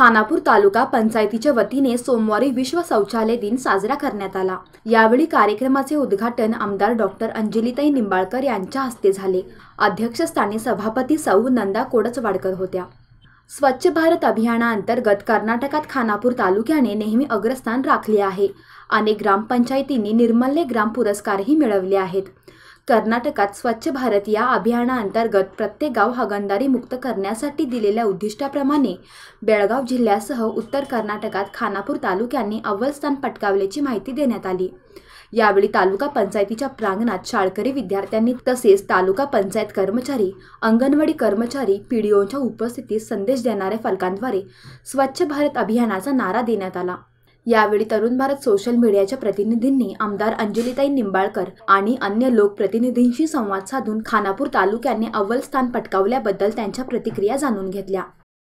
खानापूर तालुका पंचायतीच्या वतीने सोमवारी विश्व शौचालय दिन साजरा करण्यात आला. यावेळी कार्यक्रमाचे उद्घाटन आमदार डॉक्टर अंजलीताई निंबाळकर यांच्या हस्ते झाले. अध्यक्षस्थानी सभापती सौ. नंदा कोडचवाडकर होत्या. स्वच्छ भारत अभियानाअंतर्गत कर्नाटकात खानापूर तालुक्याने नेहमी अग्रस्थान राखले आहे. अनेक ग्रामपंचायतींनी निर्मल्य ग्राम पुरस्कारही मिळवले आहेत. कर्नाटकात स्वच्छ भारत या अभियानाअंतर्गत प्रत्येक गाव हागणदारी मुक्त करण्यासाठी दिलेल्या उद्दिष्टाप्रमाणे बेळगाव जिल्ह्यासह उत्तर कर्नाटकात खानापूर तालुक्यांनी अव्वल स्थान पटकावल्याची माहिती देण्यात आली. यावेळी तालुका पंचायतीच्या प्रांगणात शाळकरी विद्यार्थ्यांनी तसेच तालुका पंचायत कर्मचारी अंगणवाडी कर्मचारी पीडीओच्या उपस्थितीत संदेश देणाऱ्या फलकांद्वारे स्वच्छ भारत अभियानाचा नारा देण्यात आला. यावेळी तरुण भारत सोशल मीडियाच्या प्रतिनिधींनी आमदार अंजलीताई निंबाळकर आणि अन्य लोकप्रतिनिधींशी संवाद साधून खानापूर तालुक्याने अव्वल स्थान पटकावल्याबद्दल त्यांच्या प्रतिक्रिया जाणून घेतल्या.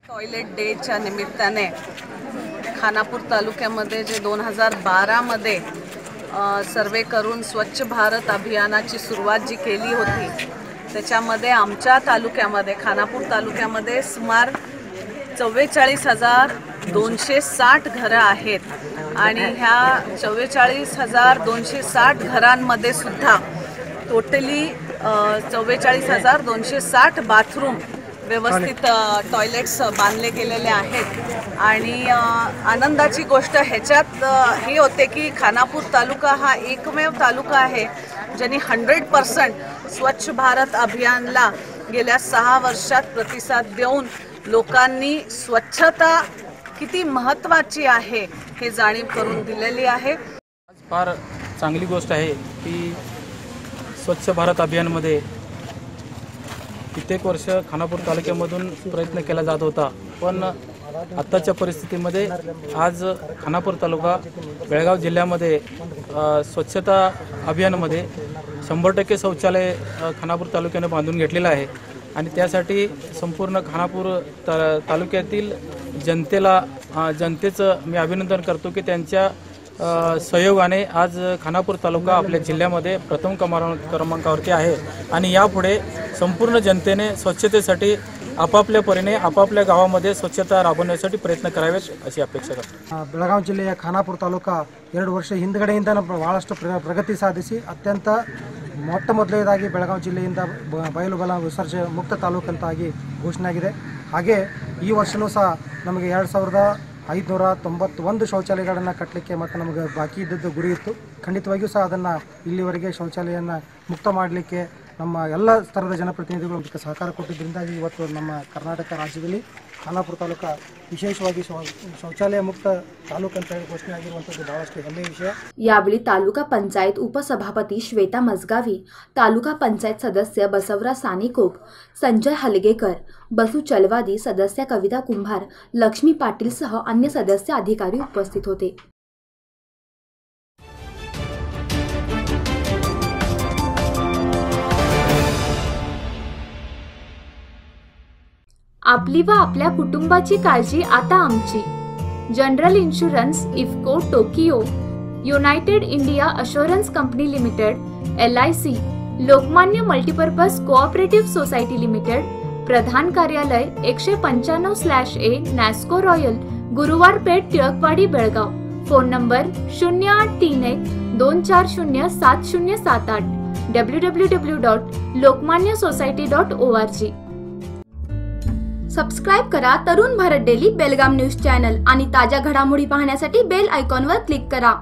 टॉयलेट डेच्या निमित्ताने खानापूर तालुक्यामध्ये जे दोन हजार बारामध्ये सर्वे करून स्वच्छ भारत अभियानाची सुरुवात जी केली होती त्याच्यामध्ये आमच्या तालुक्यामध्ये खानापूर तालुक्यामध्ये सुमार चव्वेचाळीस हजार दोनशे साठ घरं आहेत. आणि ह्या चव्वेचाळीस हजार दोनशे साठ घरांमध्ये सुद्धा टोटली चव्वेचाळीस हजार दोनशे साठ बाथरूम व्यवस्थित टॉयलेट्स बांधले गेलेले आहेत. आणि आनंदाची गोष्ट ह्याच्यात हे होते की खानापूर तालुका हा एकमेव तालुका आहे ज्यांनी हंड्रेड पर्सेंट स्वच्छ भारत अभियानला गेल्या सहा वर्षात प्रतिसाद देऊन लोकांनी स्वच्छता किती महत्त्वाची आहे हे जाणीव करून दिलेली आहे. आज फार चांगली गोष्ट आहे की स्वच्छ भारत अभियानमध्ये कित्येक वर्ष खानापूर तालुक्यामधून प्रयत्न केला जात होता. पण आत्ताच्या परिस्थितीमध्ये आज खानापूर तालुका बेळगाव जिल्ह्यामध्ये स्वच्छता अभियानामध्ये शंभर टक्के शौचालय खानापूर तालुक्याने बांधून घेतलेलं आहे. आणि त्यासाठी संपूर्ण खानापूर ता तालुक्यातील जनतेला जनतेचं मी अभिनंदन करतो की त्यांच्या सहयोगाने आज खानापूर तालुका आपल्या जिल्ह्यामध्ये प्रथम कमा क्रमांकावरती आहे. आणि यापुढे संपूर्ण जनतेने स्वच्छतेसाठी आपापल्या परीने आपापल्या गावामध्ये स्वच्छता राबवण्यासाठी प्रयत्न करावेत अशी अपेक्षा करतो. बेळगाव जिल्ह्या खानापूर तालुका ಎರಡು ವರ್ಷ ಹಿಂದ್ಗಡೆಯಿಂದಲೂ ಭಾಳಷ್ಟು ಪ್ರಗತಿ ಸಾಧಿಸಿ ಅತ್ಯಂತ ಮೊಟ್ಟ ಮೊದಲನೇದಾಗಿ ಬೆಳಗಾವಿ ಜಿಲ್ಲೆಯಿಂದ ಬಯಲು ಬಲ ವಿಸರ್ಜನೆ ಮುಕ್ತ ತಾಲೂಕಂತಾಗಿ ಘೋಷಣೆ ಆಗಿದೆ ಹಾಗೆ ಈ ವರ್ಷವೂ ಸಹ ನಮಗೆ ಎರಡು ಸಾವಿರದ ಐದುನೂರ ತೊಂಬತ್ತೊಂದು ಶೌಚಾಲಯಗಳನ್ನು ಕಟ್ಟಲಿಕ್ಕೆ ಮತ್ತು ನಮಗೆ ಬಾಕಿ ಇದ್ದದ್ದು ಗುರಿ ಇತ್ತು. ಖಂಡಿತವಾಗಿಯೂ ಸಹ ಅದನ್ನು ಇಲ್ಲಿವರೆಗೆ ಶೌಚಾಲಯನ ಮುಕ್ತ ಮಾಡಲಿಕ್ಕೆ ನಮ್ಮ ಎಲ್ಲ ಸ್ತರದ ಜನಪ್ರತಿನಿಧಿಗಳು ಸಹಕಾರ ಕೊಟ್ಟಿದ್ದರಿಂದಾಗಿ ಇವತ್ತು ನಮ್ಮ ಕರ್ನಾಟಕ ರಾಜ್ಯದಲ್ಲಿ ಖಾನಾಪುರ ತಾಲೂಕು ವಿಶೇಷವಾಗಿ ಶೌ- ಶೌಚಾಲಯ ಮುಕ್ತ ತಾಲೂಕು ಅಂತ ಹೇಳಿ ಘೋಷಣೆ ಆಗಿರುವಂಥದ್ದು ಬಹಳಷ್ಟು ಹೆಮ್ಮೆಯ ವಿಷಯ यावेळी तालुका पंचायत उपसभापती श्वेता मजगावी तालुका पंचायत सदस्य बसवराज सानिकोक संजय हलगेकर बसू चलवादी सदस्य कविता कुंभार लक्ष्मी पाटीलसह अन्य सदस्य अधिकारी उपस्थित होते आपली व आपल्या कुटुंबाची काळजी आता आमची. General insurance IFFCO Tokyo united India assurance company limited L I C Lokmanya multipurpose cooperative society limited प्रधान कार्यालय एकशे पंच्याण्णव slash A Nasco Royal Guruwar Peth Tilakwadi Belgaum. Phone number शून्य आठ तीन एक दोन चार शून्य सात शून्य सात आठ W W W dot Lokmanya society dot O R G. Subscribe करा Tarun Bharat daily Belgaum news channel आणि ताज्या घडामोडी पाहण्यासाठी बेल आयकॉनवर क्लिक करा.